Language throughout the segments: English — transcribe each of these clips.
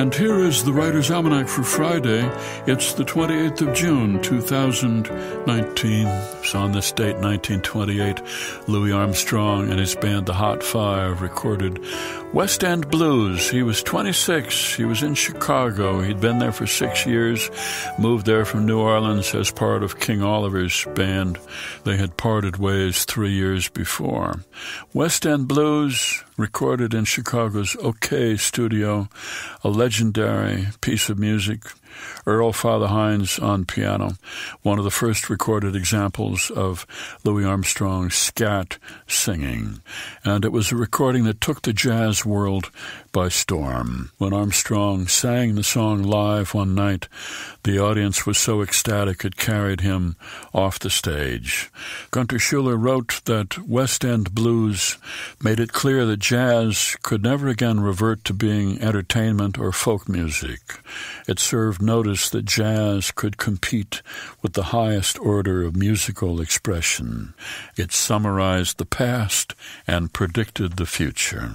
And here is the Writer's Almanac for Friday. It's the 28th of June, 2019. It's on this date, 1928, Louis Armstrong and his band, The Hot Five, recorded West End Blues. He was 26. He was in Chicago. He'd been there for six years, moved there from New Orleans as part of King Oliver's band. They had parted ways three years before. West End Blues, recorded in Chicago's OKeh Studio, a legendary piece of music Earl Fatha Hines on piano, one of the first recorded examples of Louis Armstrong's scat singing. And it was a recording that took the jazz world by storm. When Armstrong sang the song live one night, the audience was so ecstatic it carried him off the stage. Gunther Schuller wrote that West End blues made it clear that jazz could never again revert to being entertainment or folk music. It served notice that jazz could compete with the highest order of musical expression. It summarized the past and predicted the future.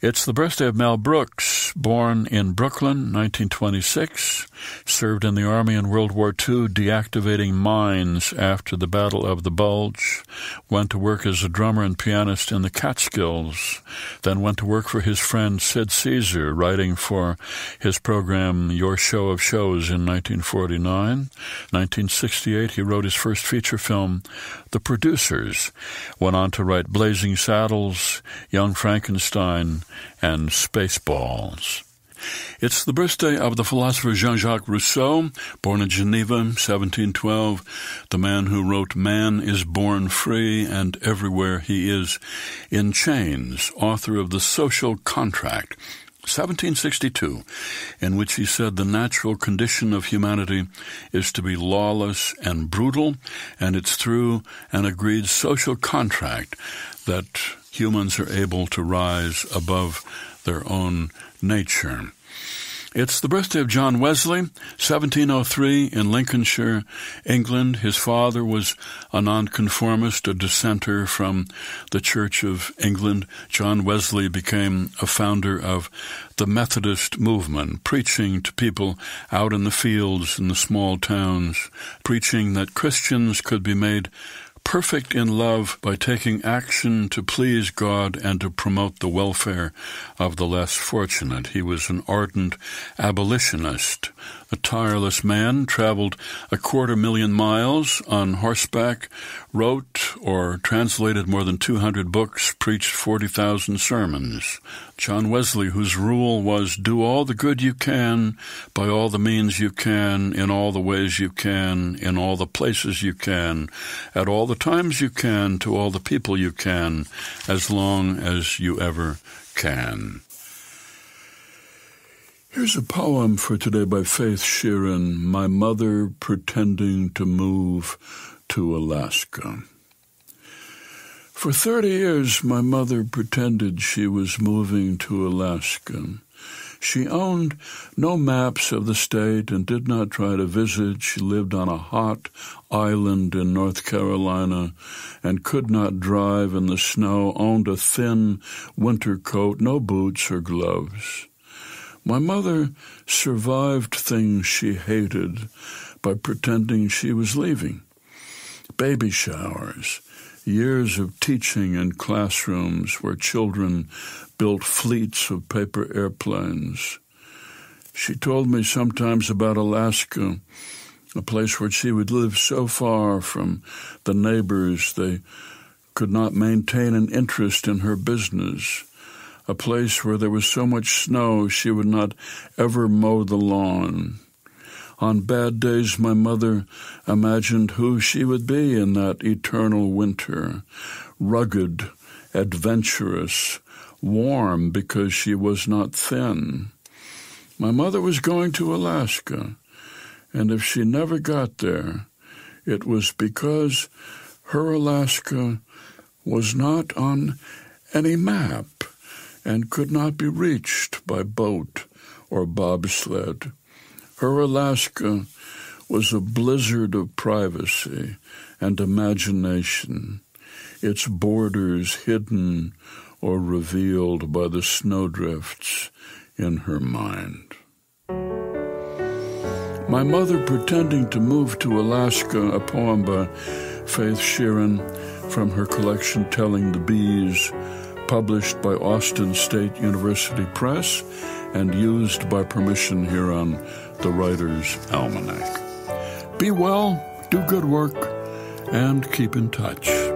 It's the birthday of Mel Brooks, born in Brooklyn, 1926, served in the Army in World War II, deactivating mines after the Battle of the Bulge, went to work as a drummer and pianist in the Catskills, then went to work for his friend Sid Caesar, writing for his program Your Show of Shows in 1949. 1968, he wrote his first feature film, The Producers, went on to write Blazing Saddles, Young Frankenstein, and Spaceballs. It's the birthday of the philosopher Jean-Jacques Rousseau, born in Geneva, 1712, the man who wrote Man is Born Free and Everywhere He Is in Chains, author of The Social Contract, 1762, in which he said the natural condition of humanity is to be lawless and brutal, and it's through an agreed social contract that humans are able to rise above their own nature. It's the birthday of John Wesley, 1703 in Lincolnshire, England. His father was a nonconformist, a dissenter from the Church of England. John Wesley became a founder of the Methodist movement, preaching to people out in the fields in the small towns, preaching that Christians could be made perfect in love by taking action to please God and to promote the welfare of the less fortunate. He was an ardent abolitionist. A tireless man traveled a quarter million miles on horseback, wrote or translated more than 200 books, preached 40,000 sermons. John Wesley, whose rule was do all the good you can, by all the means you can, in all the ways you can, in all the places you can, at all the times you can, to all the people you can, as long as you ever can. Here's a poem for today by Faith Shearin, My Mother Pretending to Move to Alaska. For 30 years, my mother pretended she was moving to Alaska. She owned no maps of the state and did not try to visit. She lived on a hot island in North Carolina and could not drive in the snow, owned a thin winter coat, no boots or gloves. My mother survived things she hated by pretending she was leaving. Baby showers, years of teaching in classrooms where children built fleets of paper airplanes. She told me sometimes about Alaska, a place where she would live so far from the neighbors they could not maintain an interest in her business a place where there was so much snow she would not ever mow the lawn. On bad days, my mother imagined who she would be in that eternal winter rugged, adventurous, warm because she was not thin. My mother was going to Alaska, and if she never got there, it was because her Alaska was not on any map and could not be reached by boat or bobsled. Her Alaska was a blizzard of privacy and imagination, its borders hidden or revealed by the snowdrifts in her mind. My Mother Pretending to Move to Alaska, a poem by Faith Shearin from her collection Telling the Bees, published by Austin State University Press and used by permission here on the Writer's Almanac. Be well, do good work, and keep in touch.